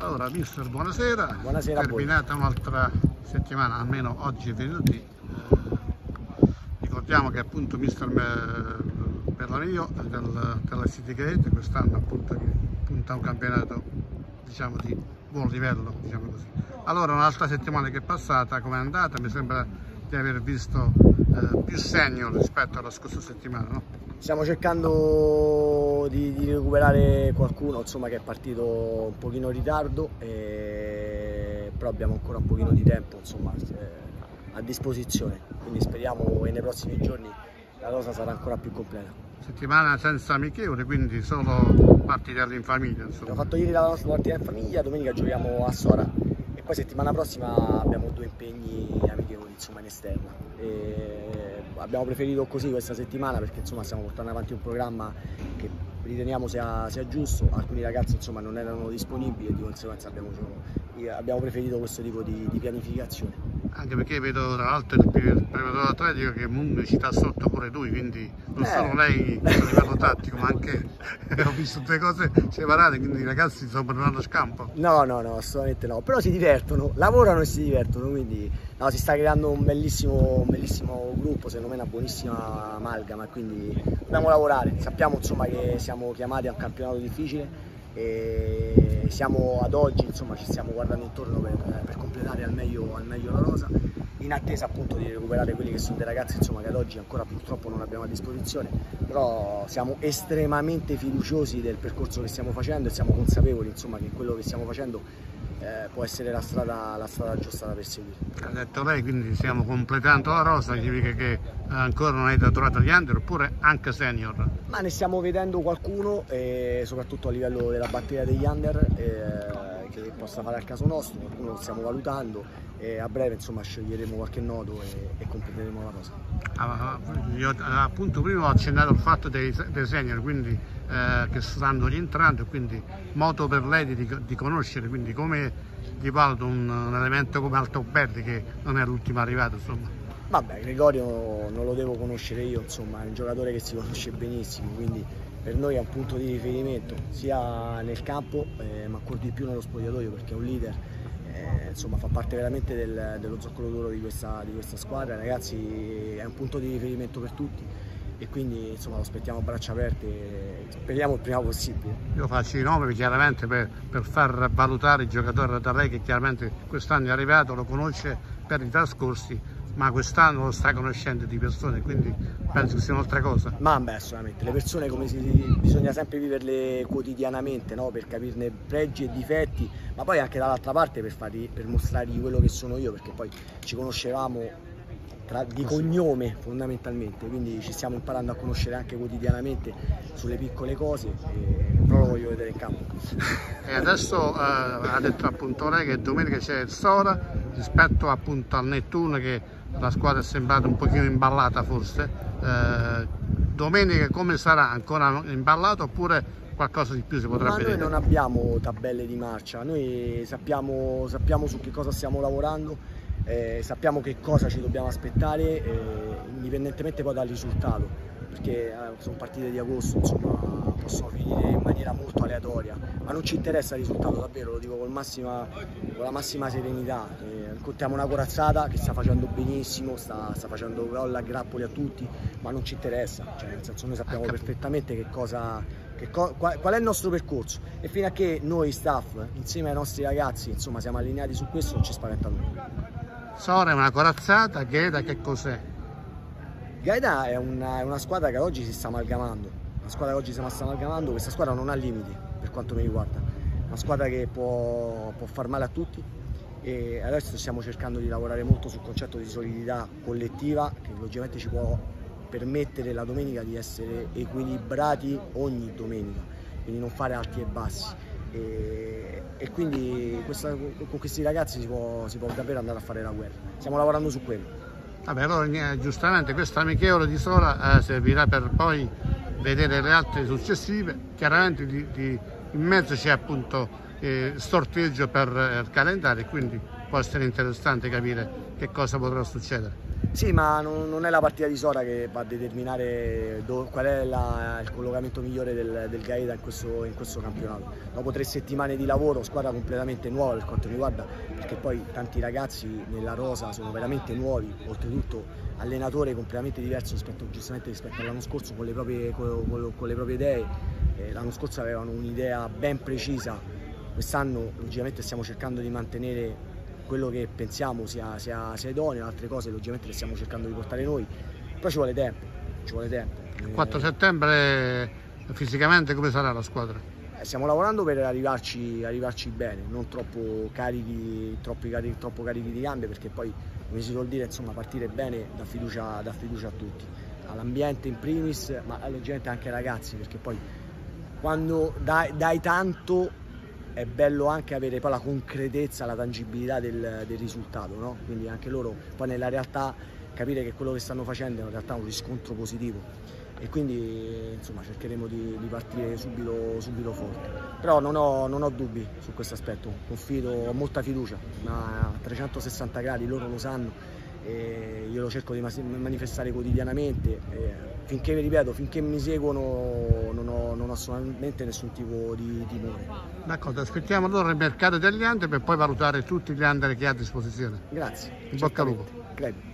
Allora, mister, buonasera. Buonasera. Terminata un'altra settimana, almeno oggi è venerdì. Eh, ricordiamo che appunto mister eh, Perlamio del, della City Gate quest'anno appunto punta a un campionato diciamo di buon livello, diciamo così. Allora, un'altra settimana che è passata, come è andata? Mi sembra di aver visto eh, più segno rispetto alla scorsa settimana, no? Stiamo cercando di, di, recuperare qualcuno insomma, che è partito un pochino in ritardo, e... però abbiamo ancora un pochino di tempo insomma, a disposizione, quindi speriamo che nei prossimi giorni la cosa sarà ancora più completa. Settimana senza amichevole, quindi solo partite in famiglia. Insomma. Abbiamo fatto ieri la nostra partita in famiglia, domenica giochiamo a Sora poi settimana prossima abbiamo due impegni amichevoli insomma, in esterna. E abbiamo preferito così questa settimana perché insomma stiamo portando avanti un programma che riteniamo sia, sia giusto, alcuni ragazzi insomma non erano disponibili e di conseguenza abbiamo, abbiamo preferito questo tipo di, di, pianificazione. Anche perché vedo tra l'altro il preparatore atletico che Moon ci sta sotto pure lui, quindi non eh. solo lei a livello tattico ma anche ho visto due cose separate, quindi i ragazzi stanno prendendo scampo. No, no, no, assolutamente no, però si divertono, lavorano e si divertono, quindi no, si sta creando un bellissimo, un bellissimo gruppo, secondo me una buonissima amalgama, quindi dobbiamo lavorare. Sappiamo insomma, che siamo chiamati a un campionato difficile e siamo ad oggi, insomma, ci stiamo guardando intorno per, per completare al meglio, al meglio, la rosa, in attesa appunto di recuperare quelli che sono dei ragazzi insomma, che ad oggi ancora purtroppo non abbiamo a disposizione, però siamo estremamente fiduciosi del percorso che stiamo facendo e siamo consapevoli insomma, che quello che stiamo facendo eh, può essere la strada, la strada, giusta da perseguire. Ha detto lei, quindi stiamo completando la rosa, significa che ancora non avete trovato gli under oppure anche senior? Ma ne stiamo vedendo qualcuno, eh, soprattutto a livello della batteria degli under, eh, che possa fare al caso nostro, qualcuno lo stiamo valutando e a breve insomma sceglieremo qualche nodo e, e completeremo la rosa. Ah, io appunto prima ho accennato il fatto dei, dei senior, quindi eh, che stanno rientrando, quindi modo per lei di, di conoscere, quindi come gli valuto un, un, elemento come Altoberti che non è l'ultimo arrivato insomma. Vabbè, Gregorio non lo devo conoscere io, insomma, è un giocatore che si conosce benissimo, quindi per noi è un punto di riferimento sia nel campo eh, ma ancora di più nello spogliatoio perché è un leader eh, insomma fa parte veramente del, dello zoccolo duro di questa, di questa, squadra, ragazzi è un punto di riferimento per tutti e quindi insomma lo aspettiamo a braccia aperte speriamo il prima possibile. Io faccio i nomi chiaramente per, per far valutare il giocatore da lei che chiaramente quest'anno è arrivato, lo conosce per i trascorsi ma quest'anno lo sta conoscendo di persone, quindi penso che sia un'altra cosa. Ma beh, assolutamente, le persone come si, bisogna sempre viverle quotidianamente, no? per capirne pregi e difetti, ma poi anche dall'altra parte per, fargli, per mostrargli quello che sono io, perché poi ci conoscevamo tra, di cognome fondamentalmente, quindi ci stiamo imparando a conoscere anche quotidianamente sulle piccole cose, e, però lo voglio vedere in campo. E adesso eh, ha detto appunto lei che domenica c'è il Sora rispetto appunto al Nettuno che la squadra è sembrata un pochino imballata forse. Eh, domenica come sarà? Ancora imballata oppure qualcosa di più si potrà Ma vedere? Noi non abbiamo tabelle di marcia, noi sappiamo, sappiamo su che cosa stiamo lavorando eh, sappiamo che cosa ci dobbiamo aspettare eh, indipendentemente poi dal risultato perché eh, sono partite di agosto insomma possono finire in maniera molto aleatoria ma non ci interessa il risultato davvero lo dico con, massima, con la massima serenità. Eh, contiamo una corazzata che sta facendo benissimo sta, sta facendo gol a grappoli a tutti ma non ci interessa. Cioè, nel senso noi sappiamo perfettamente che cosa che co qual, qual, è il nostro percorso. E fino a che noi staff insieme ai nostri ragazzi insomma siamo allineati su questo non ci spaventa nulla. Sora è una corazzata, Gaeta che cos'è? Gaeta è una, è una, squadra che oggi si sta amalgamando, una squadra che oggi sta amalgamando, questa squadra non ha limiti per quanto mi riguarda, una squadra che può, può far male a tutti e adesso stiamo cercando di lavorare molto sul concetto di solidità collettiva che logicamente ci può permettere la domenica di essere equilibrati ogni domenica, quindi non fare alti e bassi. E e quindi questa, con questi ragazzi si può, si può, davvero andare a fare la guerra. Stiamo lavorando su quello. Vabbè, allora giustamente questa amichevole di Sola eh, servirà per poi vedere le altre successive. Chiaramente di, di, in mezzo c'è appunto eh, sorteggio per eh, il calendario, quindi può essere interessante capire che cosa potrà succedere. Sì, ma non, non, è la partita di Sora che va a determinare do, qual è la, il collocamento migliore del, del Gaeta in questo, in questo, campionato. Dopo tre settimane di lavoro, squadra completamente nuova per quanto riguarda, perché poi tanti ragazzi nella rosa sono veramente nuovi, oltretutto allenatore completamente diverso rispetto, rispetto all'anno scorso con le proprie, con, con le proprie idee. Eh, l'anno scorso avevano un'idea ben precisa, quest'anno logicamente stiamo cercando di mantenere quello che pensiamo sia, sia, sia idoneo, altre cose logicamente le stiamo cercando di portare noi, però ci vuole tempo, ci vuole tempo. Il 4 settembre fisicamente come sarà la squadra? Eh, stiamo lavorando per arrivarci, arrivarci, bene, non troppo carichi, carichi, troppo carichi di gambe perché poi come si vuol dire insomma partire bene dà fiducia, dà fiducia a tutti, all'ambiente in primis ma logicamente anche ai ragazzi perché poi quando dai, dai tanto è bello anche avere poi la concretezza, la tangibilità del, del risultato, no? quindi anche loro poi nella realtà capire che quello che stanno facendo è in realtà un riscontro positivo e quindi insomma cercheremo di, di partire subito, subito, forte. Però non ho, non ho dubbi su questo aspetto, confido, ho molta fiducia, ma a 360 gradi loro lo sanno e io lo cerco di manifestare quotidianamente. finché, ripeto, finché mi seguono non ho, non ho assolutamente nessun tipo di timore. D'accordo, aspettiamo allora il mercato degli under per poi valutare tutti gli under che ha a disposizione. Grazie. In bocca al lupo. Credo.